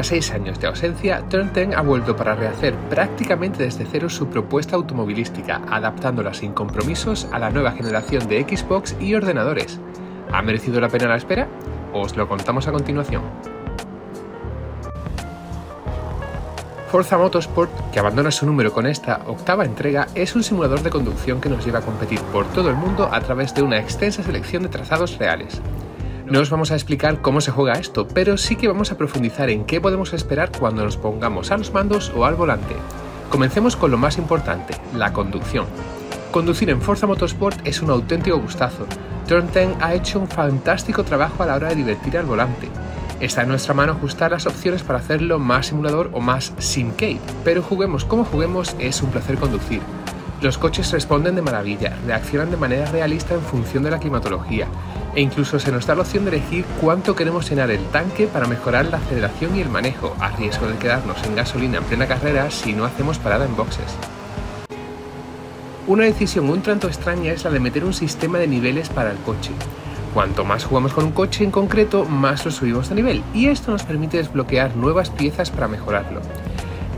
Tras seis años de ausencia, Turn 10 ha vuelto para rehacer prácticamente desde cero su propuesta automovilística, adaptándola sin compromisos a la nueva generación de Xbox y ordenadores. ¿Ha merecido la pena la espera? Os lo contamos a continuación. Forza Motorsport, que abandona su número con esta octava entrega, es un simulador de conducción que nos lleva a competir por todo el mundo a través de una extensa selección de trazados reales. No os vamos a explicar cómo se juega esto, pero sí que vamos a profundizar en qué podemos esperar cuando nos pongamos a los mandos o al volante. Comencemos con lo más importante, la conducción. Conducir en Forza Motorsport es un auténtico gustazo. Turn 10 ha hecho un fantástico trabajo a la hora de divertir al volante. Está en nuestra mano ajustar las opciones para hacerlo más simulador o más simcade, pero juguemos como juguemos es un placer conducir. Los coches responden de maravilla, reaccionan de manera realista en función de la climatología, e incluso se nos da la opción de elegir cuánto queremos llenar el tanque para mejorar la aceleración y el manejo, a riesgo de quedarnos en gasolina en plena carrera si no hacemos parada en boxes. Una decisión un tanto extraña es la de meter un sistema de niveles para el coche. Cuanto más jugamos con un coche en concreto, más lo subimos de nivel, y esto nos permite desbloquear nuevas piezas para mejorarlo.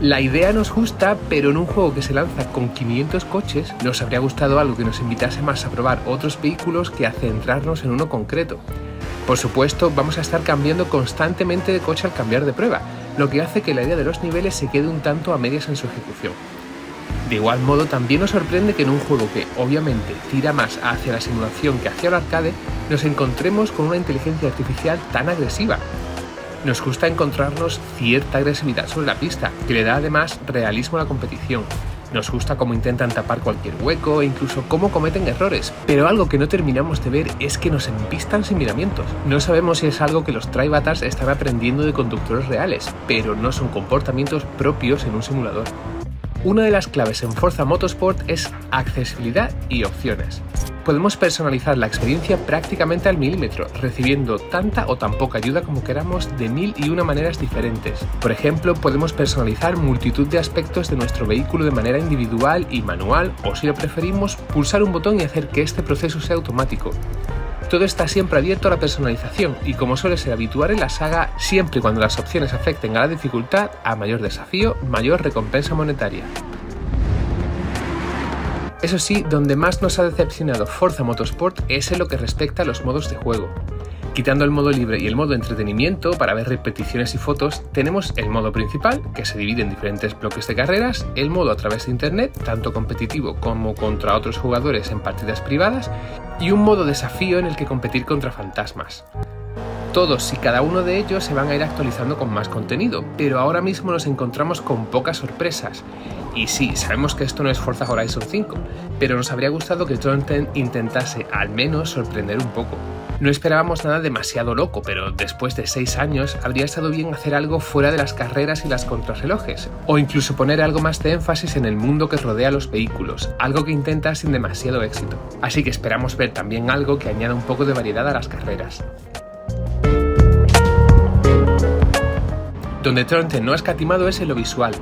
La idea nos gusta, pero en un juego que se lanza con 500 coches, nos habría gustado algo que nos invitase más a probar otros vehículos que a centrarnos en uno concreto. Por supuesto, vamos a estar cambiando constantemente de coche al cambiar de prueba, lo que hace que la idea de los niveles se quede un tanto a medias en su ejecución. De igual modo, también nos sorprende que en un juego que obviamente tira más hacia la simulación que hacia el arcade, nos encontremos con una inteligencia artificial tan agresiva, nos gusta encontrarnos cierta agresividad sobre la pista, que le da además realismo a la competición. Nos gusta cómo intentan tapar cualquier hueco e incluso cómo cometen errores, pero algo que no terminamos de ver es que nos empistan sin miramientos. No sabemos si es algo que los trybatars están aprendiendo de conductores reales, pero no son comportamientos propios en un simulador. Una de las claves en Forza Motorsport es accesibilidad y opciones. Podemos personalizar la experiencia prácticamente al milímetro, recibiendo tanta o tan poca ayuda como queramos de mil y una maneras diferentes. Por ejemplo, podemos personalizar multitud de aspectos de nuestro vehículo de manera individual y manual, o si lo preferimos, pulsar un botón y hacer que este proceso sea automático. Todo está siempre abierto a la personalización y como suele ser habitual en la saga, siempre cuando las opciones afecten a la dificultad, a mayor desafío, mayor recompensa monetaria. Eso sí, donde más nos ha decepcionado Forza Motorsport es en lo que respecta a los modos de juego. Quitando el modo libre y el modo entretenimiento para ver repeticiones y fotos, tenemos el modo principal, que se divide en diferentes bloques de carreras, el modo a través de internet, tanto competitivo como contra otros jugadores en partidas privadas, y un modo desafío en el que competir contra fantasmas. Todos y cada uno de ellos se van a ir actualizando con más contenido, pero ahora mismo nos encontramos con pocas sorpresas. Y sí, sabemos que esto no es Forza Horizon 5, pero nos habría gustado que Tronten intentase al menos sorprender un poco. No esperábamos nada demasiado loco, pero después de 6 años habría estado bien hacer algo fuera de las carreras y las contrarrelojes, o incluso poner algo más de énfasis en el mundo que rodea los vehículos, algo que intenta sin demasiado éxito. Así que esperamos ver también algo que añada un poco de variedad a las carreras. Donde Tronte no ha escatimado es en lo visual,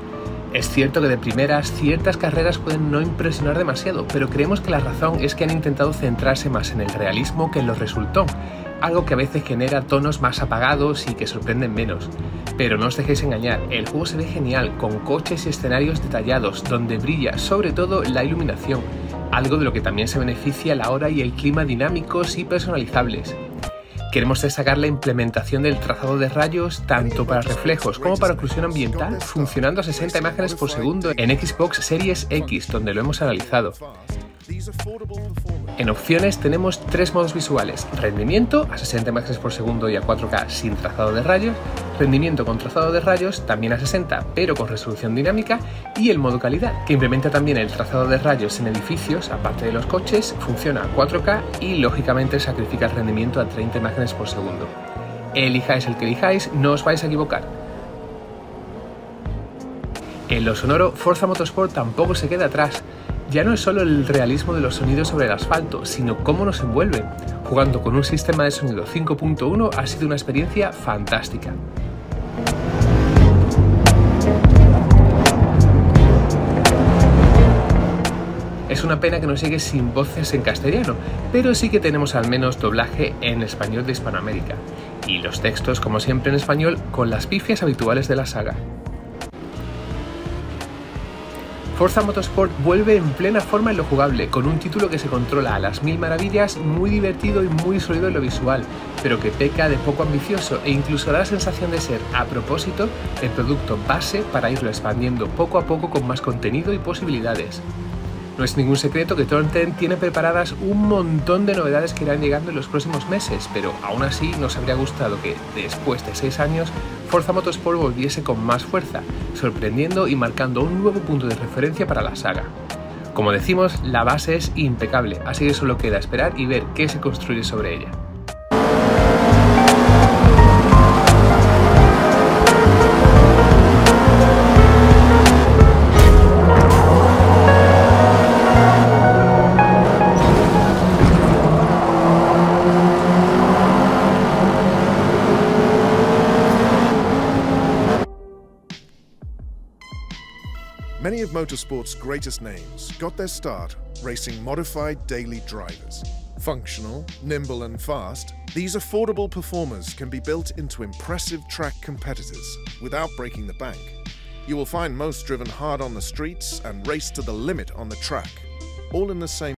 es cierto que de primeras ciertas carreras pueden no impresionar demasiado, pero creemos que la razón es que han intentado centrarse más en el realismo que en lo resultó, algo que a veces genera tonos más apagados y que sorprenden menos. Pero no os dejéis engañar, el juego se ve genial, con coches y escenarios detallados, donde brilla sobre todo la iluminación, algo de lo que también se beneficia la hora y el clima dinámicos y personalizables. Queremos destacar la implementación del trazado de rayos tanto para reflejos como para oclusión ambiental, funcionando a 60 imágenes por segundo en Xbox Series X, donde lo hemos analizado. En opciones tenemos tres modos visuales, rendimiento a 60 imágenes por segundo y a 4K sin trazado de rayos, rendimiento con trazado de rayos también a 60 pero con resolución dinámica y el modo calidad, que implementa también el trazado de rayos en edificios, aparte de los coches, funciona a 4K y lógicamente sacrifica el rendimiento a 30 imágenes por segundo. Elijáis el que elijáis, no os vais a equivocar. En lo sonoro, Forza Motorsport tampoco se queda atrás ya no es solo el realismo de los sonidos sobre el asfalto, sino cómo nos envuelve. Jugando con un sistema de sonido 5.1 ha sido una experiencia fantástica. Es una pena que nos llegue sin voces en castellano, pero sí que tenemos al menos doblaje en español de Hispanoamérica. Y los textos, como siempre en español, con las pifias habituales de la saga. Forza Motorsport vuelve en plena forma en lo jugable, con un título que se controla a las mil maravillas, muy divertido y muy sólido en lo visual, pero que peca de poco ambicioso e incluso da la sensación de ser, a propósito, el producto base para irlo expandiendo poco a poco con más contenido y posibilidades. No es ningún secreto que Thornton tiene preparadas un montón de novedades que irán llegando en los próximos meses, pero aún así nos habría gustado que, después de 6 años, Forza Motorsport volviese con más fuerza, sorprendiendo y marcando un nuevo punto de referencia para la saga. Como decimos, la base es impecable, así que solo queda esperar y ver qué se construye sobre ella. Many of motorsport's greatest names got their start racing modified daily drivers. Functional, nimble, and fast, these affordable performers can be built into impressive track competitors without breaking the bank. You will find most driven hard on the streets and race to the limit on the track, all in the same